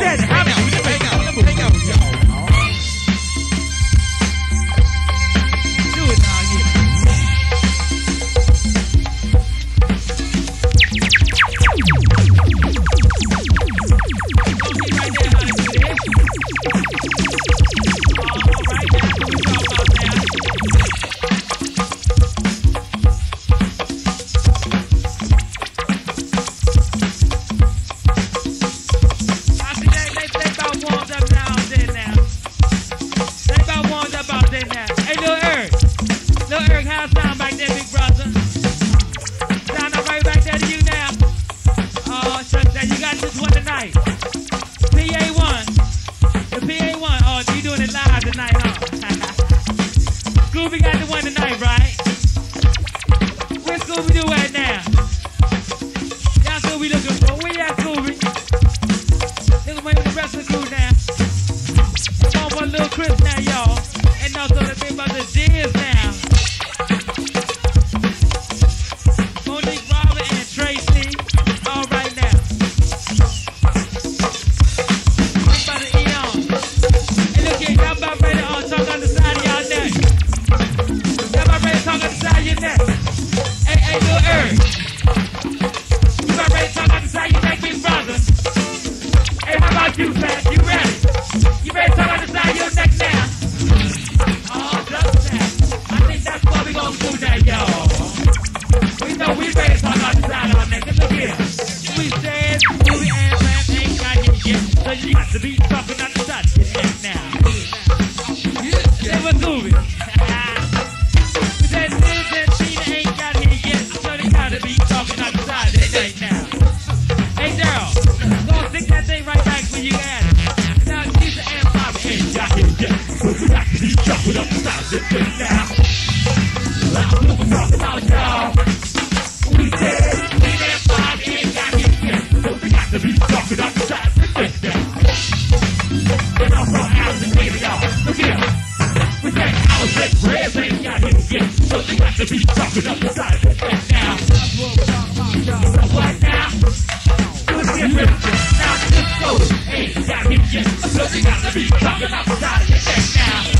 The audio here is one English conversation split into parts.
said, Kick the back with on top. put up the stop shit right now. Like I'm looking for y'all. We dead, we ain't got it yet. So we got to be talking up the stop shit now. And I'm from Allison, baby, y'all. Look here. We back out that bread, ain't got it yet. So we got to be talking up the side shit right now. What now? Let's get ready. Now, let's. Ain't got it yet. So we got to be talking up the stop shit now.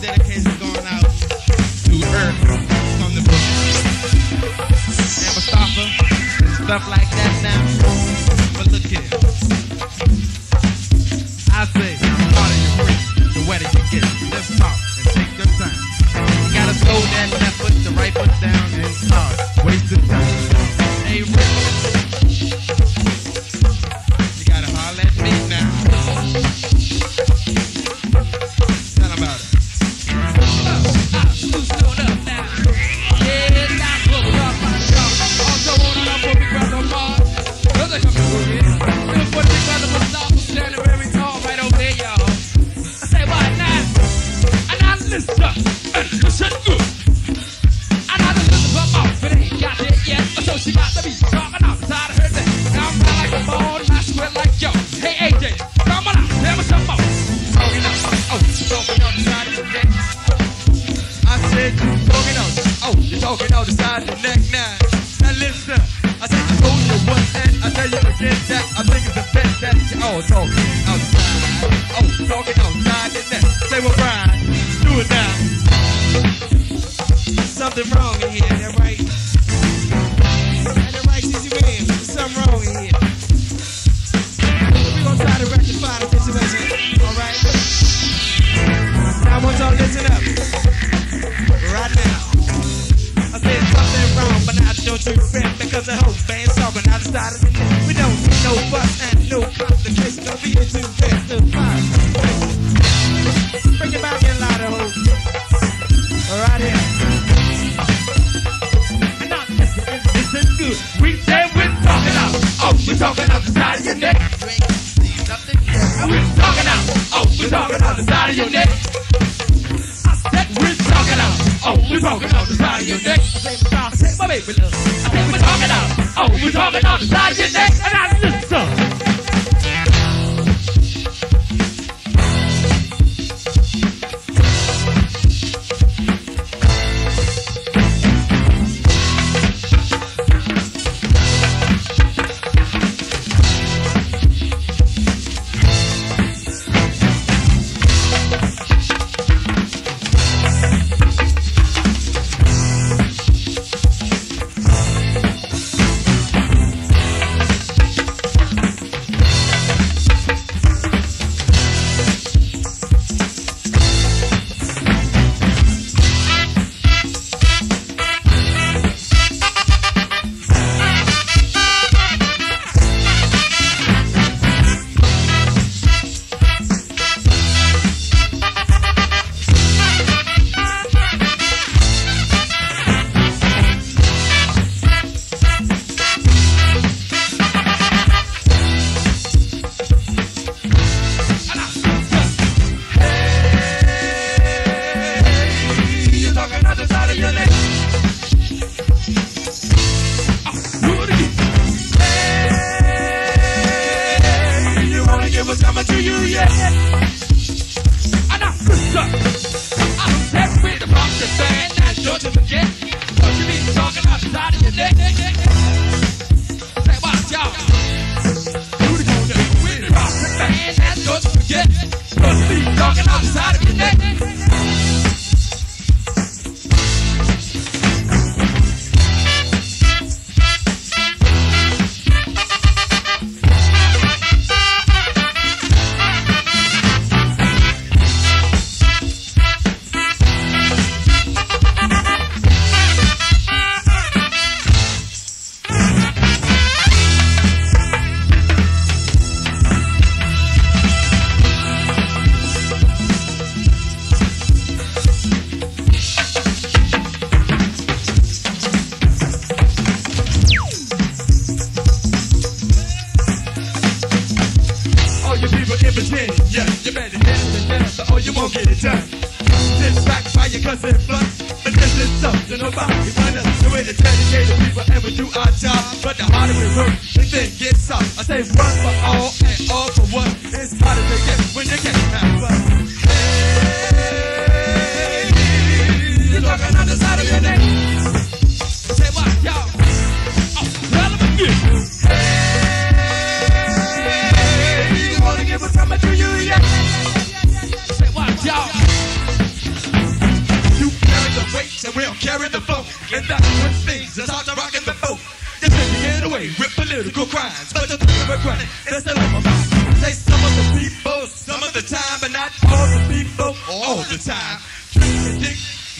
Dedication going out to Earth the and stuff like that now. But look here. I say, the talk and take your time. You gotta slow that left foot, the right foot down, and start wasting time. Hey, Rick. The of your neck now. Now listen, I said I told you once and I tell you again that I think it's a bet that you all talking outside. Oh, talking outside your neck. Say what, Brian? Do it now. Something wrong in here, don't you fret because the whole band's talking outside of the net. We don't need no fuss and no complication. Don't be too fast to fight. Bring it back in louder, ho. Right here. And now listen, this is good. We say we're talking out. Oh, we're talking out the side of your neck. Baby. I said we're talking out. Oh, we're talking out the side of your neck. And now listen. And now listen. I said we're the Boston band. Now don't forget. Don't you be talking out the side of your neck. Say what, band. Now don't you forget. Out of neck. By your cousin but this is something nobody run us. The way to and we do our job, but the harder we work, the thing gets up. I say one for all and all for time.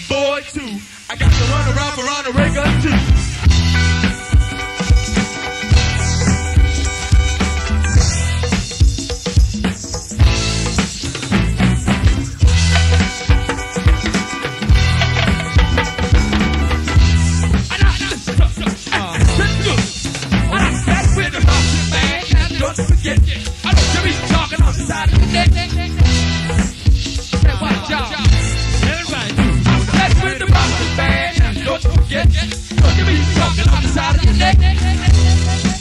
Boy too. I got to run around for Reagan too. Give me some talking on the side of your neck.